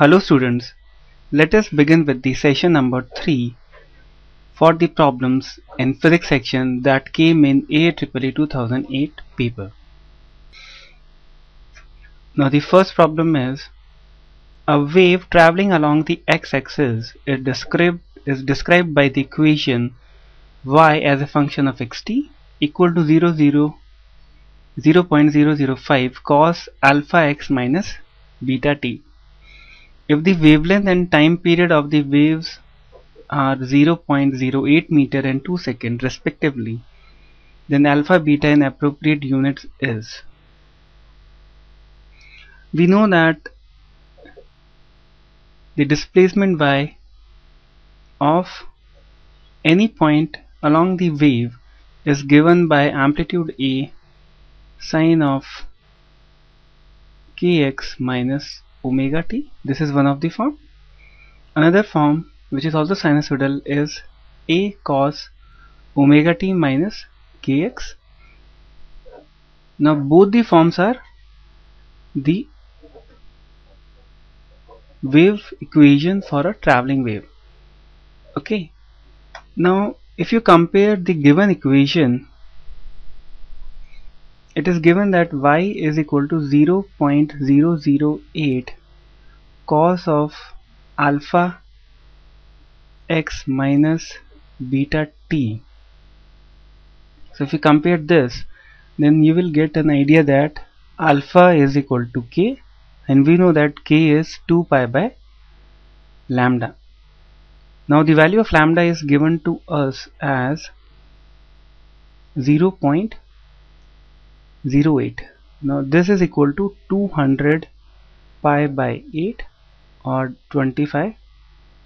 Hello students, let us begin with the session number 3 for the problems in physics section that came in AIEEE 2008 paper. Now the first problem is a wave traveling along the x-axis is described, is described by the equation y as a function of xt equal to 0, 0, 0 0.005 cos alpha x minus beta t if the wavelength and time period of the waves are 0.08 meter and 2 second respectively, then alpha beta in appropriate units is. We know that the displacement y of any point along the wave is given by amplitude A sine of kx minus omega t this is one of the form. Another form which is also sinusoidal is a cos omega t minus kx. Now both the forms are the wave equation for a traveling wave. Okay. Now if you compare the given equation it is given that y is equal to 0.008 cos of alpha x minus beta t. So if you compare this then you will get an idea that alpha is equal to k and we know that k is 2 pi by lambda. Now the value of lambda is given to us as 0.08 now this is equal to 200 pi by 8 or 25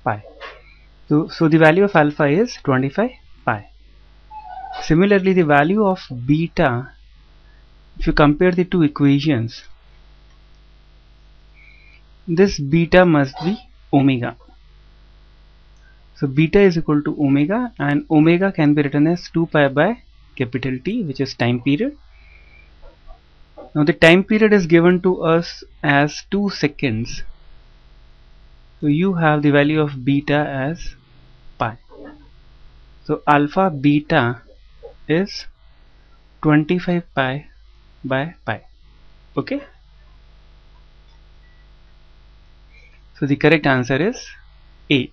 pi. So, so the value of alpha is 25 pi. Similarly, the value of beta, if you compare the two equations, this beta must be omega. So beta is equal to omega and omega can be written as 2 pi by capital T which is time period. Now the time period is given to us as 2 seconds. So you have the value of beta as pi. So alpha beta is 25 pi by pi. Okay? So the correct answer is A